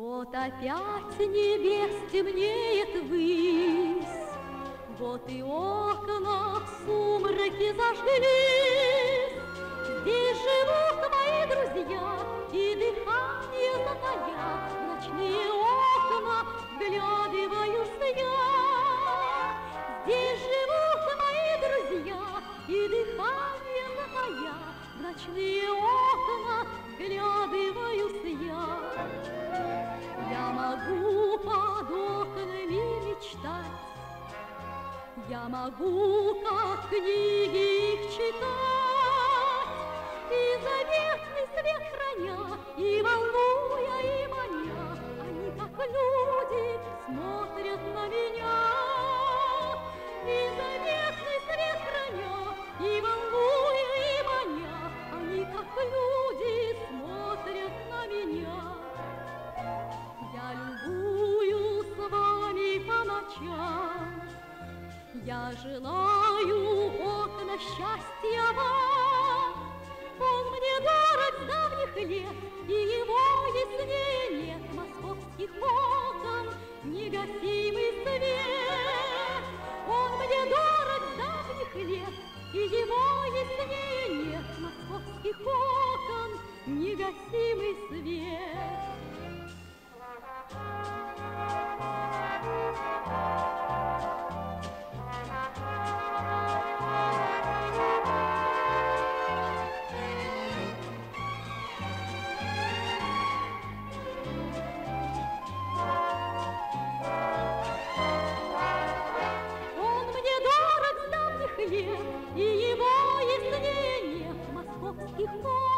Вот опять небес темнеет высь, Вот и окна в сумраке зажглись. Здесь живут мои друзья, И дыхание затая, В ночные окна вглядываюсь я. Здесь живут мои друзья, И дыхание затая, В ночные окна вглядываюсь мечтать, Я могу, как книги их читать, И заветный свет храня, И волнуя, и маня, Они, как люди, смотрят на меня. И заветный ночам, Я желаю окна счастья вам. Он мне дорог с давних лет, И его яснее нет Московских окон негасимый свет. Он мне дорог с давних лет, И его яснее нет Московских окон негасимый свет. you